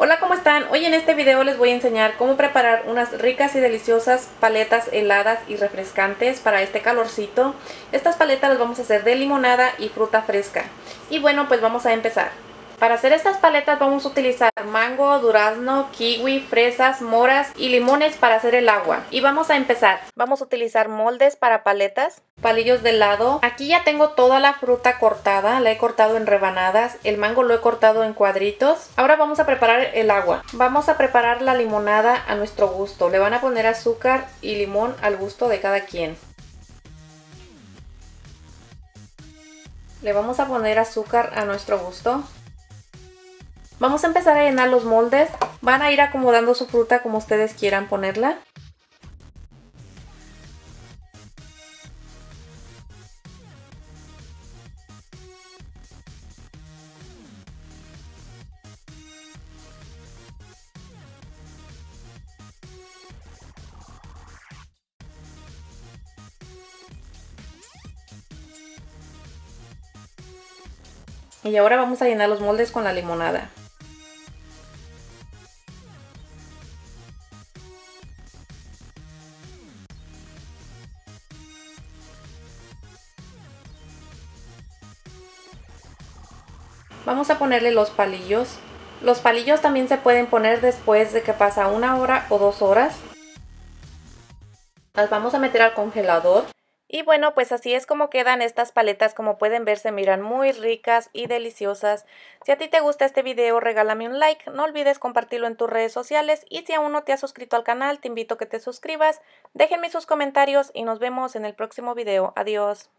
Hola, ¿cómo están? Hoy en este video les voy a enseñar cómo preparar unas ricas y deliciosas paletas heladas y refrescantes para este calorcito. Estas paletas las vamos a hacer de limonada y fruta fresca. Y bueno, pues vamos a empezar. Para hacer estas paletas vamos a utilizar mango, durazno, kiwi, fresas, moras y limones para hacer el agua. Y vamos a empezar. Vamos a utilizar moldes para paletas, palillos de helado. Aquí ya tengo toda la fruta cortada, la he cortado en rebanadas. El mango lo he cortado en cuadritos. Ahora vamos a preparar el agua. Vamos a preparar la limonada a nuestro gusto. Le van a poner azúcar y limón al gusto de cada quien. Le vamos a poner azúcar a nuestro gusto. Vamos a empezar a llenar los moldes. Van a ir acomodando su fruta como ustedes quieran ponerla. Y ahora vamos a llenar los moldes con la limonada. Vamos a ponerle los palillos. Los palillos también se pueden poner después de que pasa una hora o dos horas. Las vamos a meter al congelador. Y bueno, pues así es como quedan estas paletas. Como pueden ver, se miran muy ricas y deliciosas. Si a ti te gusta este video, regálame un like. No olvides compartirlo en tus redes sociales. Y si aún no te has suscrito al canal, te invito a que te suscribas. Déjenme sus comentarios y nos vemos en el próximo video. Adiós.